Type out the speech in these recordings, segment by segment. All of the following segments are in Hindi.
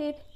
started.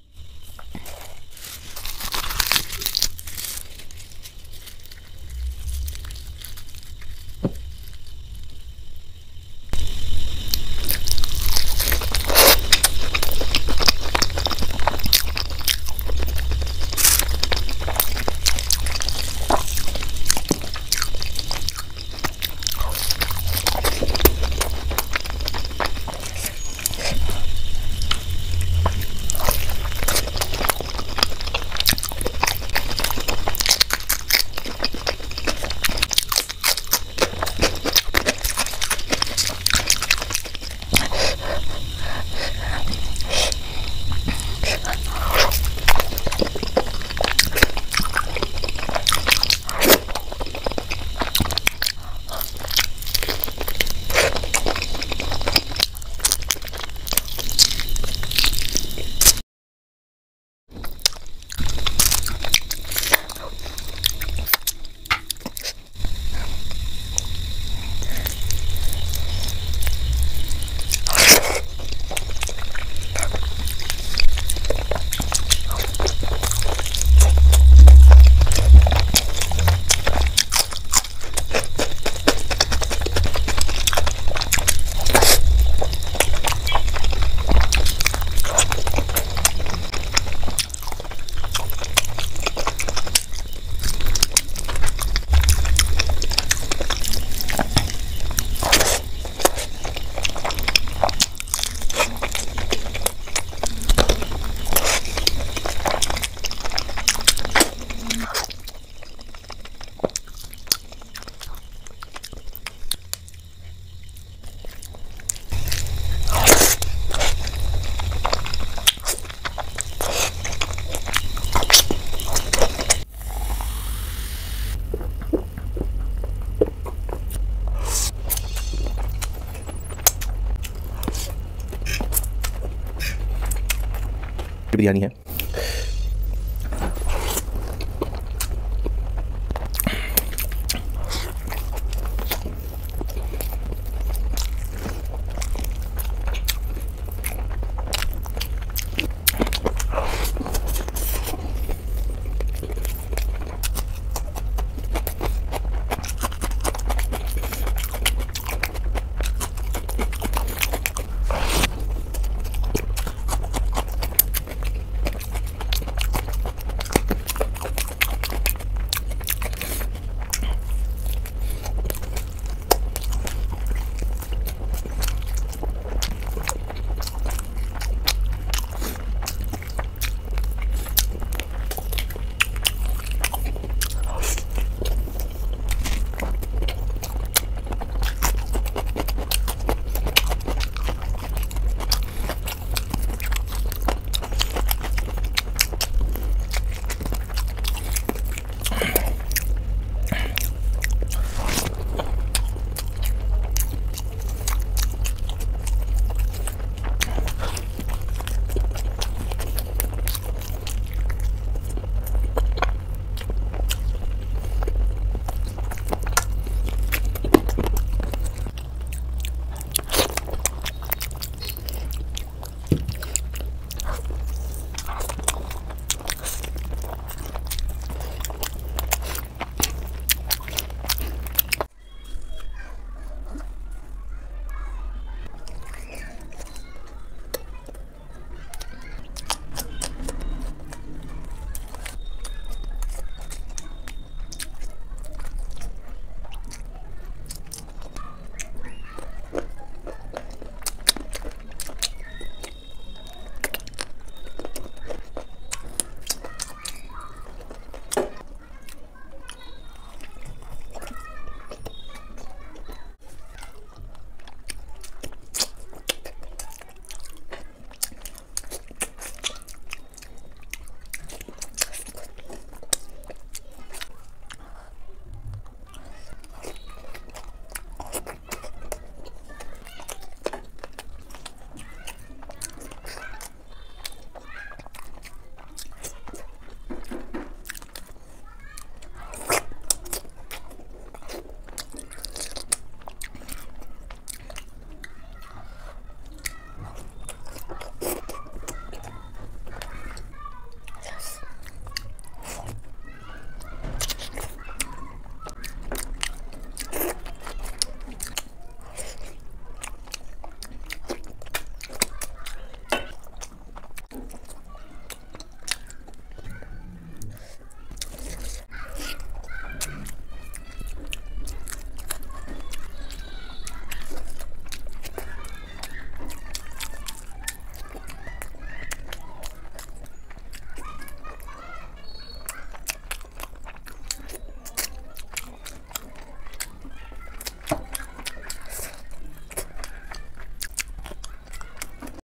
बिरयानी है।